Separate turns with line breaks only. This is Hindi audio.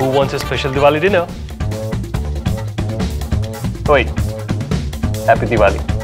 Who wants a special Diwali dinner. Wait, happy Diwali.